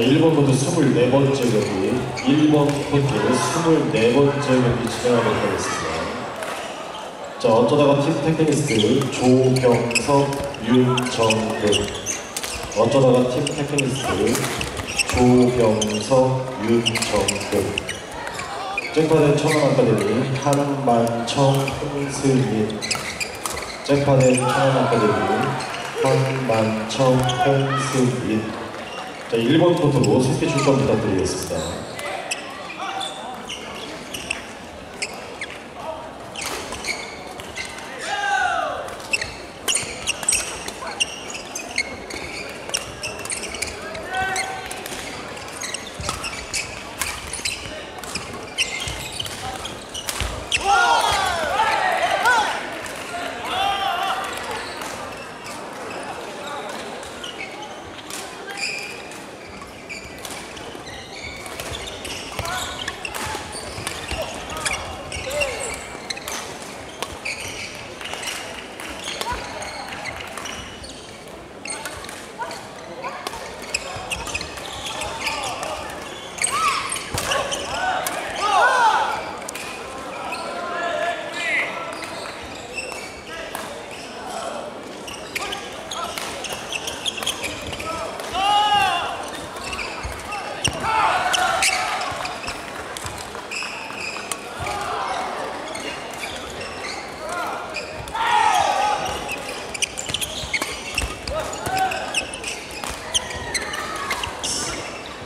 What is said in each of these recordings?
1번부터 24번째 경기, 1번 코트 24번째 경기 진행하도록 하겠습니다. 자, 어쩌다가 팀 테크니스트 조경석, 윤정근. 어쩌다가 팀 테크니스트 조경석, 윤정근. 잭파덴 천안 아카데미 한만청 홍승민. 잭파덴 천안 아카데미 한만청 홍승민. 자, 1번 코트로 새끼 출전 부탁드리겠습니다.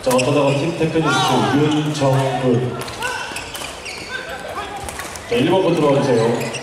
자, 어쩌다가 팀 테크니스트 윤정근. 자, 1번 코트로 와주세요.